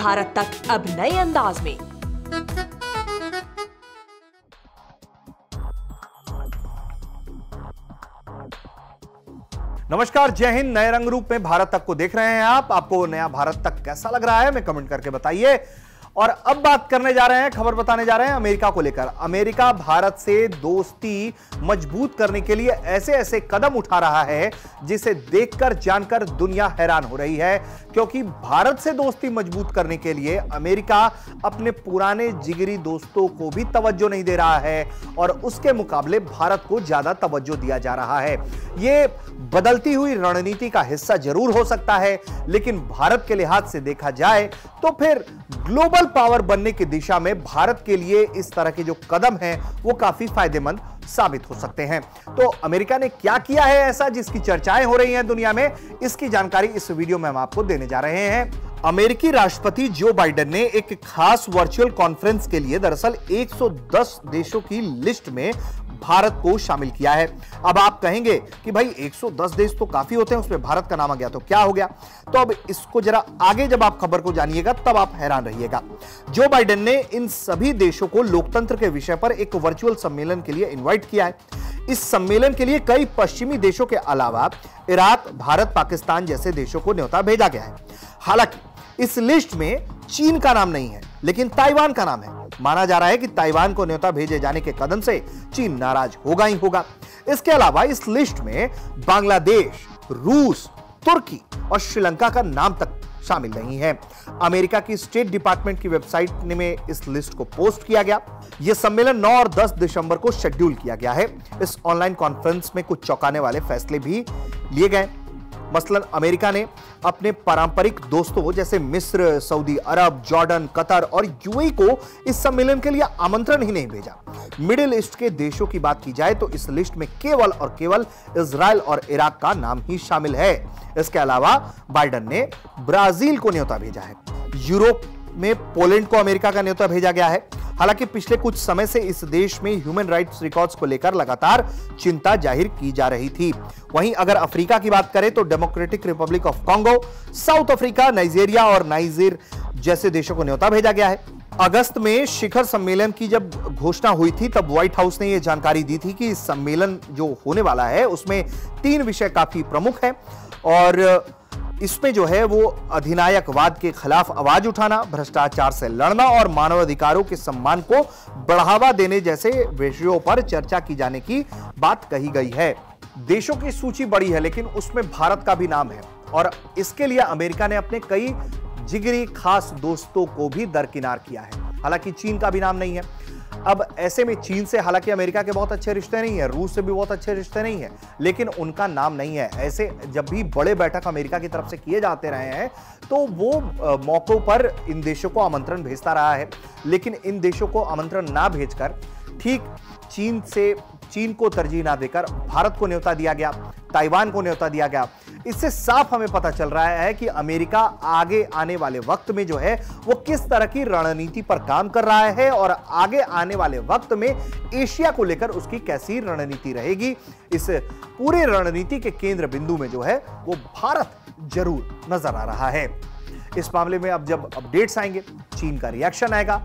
भारत तक अब नए अंदाज में। नमस्कार, जय हिंद। नए रंग रूप में भारत तक को देख रहे हैं आप। आपको नया भारत तक कैसा लग रहा है? मैं कमेंट करके बताइए। और अब बात करने जा रहे हैं, खबर बताने जा रहे हैं अमेरिका को लेकर। अमेरिका भारत से दोस्ती मज़बूत करने के लिए ऐसे ऐसे कदम उठा रहा है, जिसे देखकर जानकर दुनिया हैरान हो रही है, क्योंकि भारत से दोस्ती मज़बूत करने के लिए अमेरिका अपने पुराने जिगरी दोस्तों को भी तवज्जो नहीं दे रहा है और उसके मुकाबले भारत को ज़्यादा तवज्जो दिया जा रहा है। ये बदलती हुई रणनीति का हिस्सा ज़रूर हो सकता है, लेकिन भारत के लिहाज से देखा जाए तो फिर ग्लोबल पावर बनने की दिशा में भारत के लिए इस तरह के जो कदम हैं, वो काफ़ी फ़ायदेमंद साबित हो सकते हैं। तो अमेरिका ने क्या किया है ऐसा जिसकी चर्चाएँ हो रही हैं दुनिया में, इसकी जानकारी इस वीडियो में हम आपको देने जा रहे हैं। अमेरिकी राष्ट्रपति जो बाइडेन ने एक खास वर्चुअल कॉन्फ्रेंस के लिए दरअसल 110 देशों की लिस्ट में भारत को शामिल किया है। अब आप कहेंगे कि भाई 110 देश तो काफ़ी होते हैं, उसमें भारत का नाम आ गया तो क्या हो गया? तो अब इसको जरा आगे जब आप खबर को जानिएगा, तब आप हैरान रहिएगा। जो बाइडेन ने इन सभी देशों को लोकतंत्र के विषय पर एक वर्चुअल सम्मेलन के लिए इन्वाइट किया है। इस सम्मेलन के लिए कई पश्चिमी देशों के अलावा इराक, भारत, पाकिस्तान जैसे देशों को न्योता भेजा गया है। हालाँकि, इस लिस्ट में चीन का नाम नहीं है, लेकिन ताइवान का नाम है। माना जा रहा है कि ताइवान को न्योता भेजे जाने के कदम से चीन नाराज़ होगा ही होगा। इसके अलावा इस लिस्ट में बांग्लादेश, रूस, तुर्की और श्रीलंका का नाम तक शामिल नहीं है। अमेरिका की स्टेट डिपार्टमेंट की वेबसाइट में इस लिस्ट को पोस्ट किया गया। यह सम्मेलन 9 और 10 दिसंबर को शेड्यूल किया गया है। इस ऑनलाइन कॉन्फ्रेंस में कुछ चौंकाने वाले फैसले भी लिए गए। मसलन अमेरिका ने अपने पारंपरिक दोस्तों, जैसे मिस्र, सऊदी अरब, जॉर्डन, कतर और यूएई को इस सम्मेलन के लिए आमंत्रण ही नहीं भेजा। मिडिल ईस्ट के देशों की बात की जाए तो इस लिस्ट में केवल और केवल इसराइल और इराक का नाम ही शामिल है। इसके अलावा बाइडन ने ब्राज़ील को न्योता भेजा है। यूरोप में पोलैंड को अमेरिका का न्योता भेजा गया है। हालाँकि पिछले कुछ समय से इस देश में ह्यूमन राइट्स रिकॉर्ड्स को लेकर लगातार चिंता ज़ाहिर की जा रही थी। वहीं अगर अफ्रीका की बात करें तो democratic republic of Congo South Africa Nigeria और नाइजीर जैसे देशों को न्योता भेजा गया है। अगस्त में शिखर सम्मेलन की जब घोषणा हुई थी, तब व्हाइट हाउस ने यह जानकारी दी थी कि सम्मेलन जो होने वाला है, उसमें तीन विषय काफ़ी प्रमुख हैं और इसमें जो है वो अधिनायकवाद के खिलाफ आवाज़ उठाना, भ्रष्टाचार से लड़ना और मानवाधिकारों के सम्मान को बढ़ावा देने जैसे विषयों पर चर्चा की जाने की बात कही गई है। देशों की सूची बड़ी है, लेकिन उसमें भारत का भी नाम है। और इसके लिए अमेरिका ने अपने कई जिगरी खास दोस्तों को भी दरकिनार किया है। हालाँकि चीन का भी नाम नहीं है। अब ऐसे में चीन से हालाँकि अमेरिका के बहुत अच्छे रिश्ते नहीं है, रूस से भी बहुत अच्छे रिश्ते नहीं है, लेकिन उनका नाम नहीं है। ऐसे जब भी बड़े बैठक अमेरिका की तरफ़ से किए जाते रहे हैं तो वो मौकों पर इन देशों को आमंत्रण भेजता रहा है। लेकिन इन देशों को आमंत्रण ना भेजकर, ठीक चीन से, चीन को तरजीह ना देकर, भारत को न्योता दिया गया, ताइवान को न्योता दिया गया इससे साफ़ हमें पता चल रहा है कि अमेरिका आगे आने वाले वक्त में जो है, वो किस तरह की रणनीति पर काम कर रहा है और आगे आने वाले वक्त में एशिया को लेकर उसकी कैसी रणनीति रहेगी। इस पूरे रणनीति के केंद्र बिंदु में जो है, वो भारत ज़रूर नज़र आ रहा है। इस मामले में अब जब अपडेट्स आएँगे, चीन का रिएक्शन आएगा,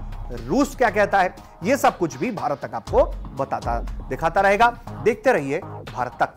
रूस क्या कहता है यह सब कुछ भी भारत तक आपको बताता, दिखाता रहेगा। देखते रहिए भारत तक।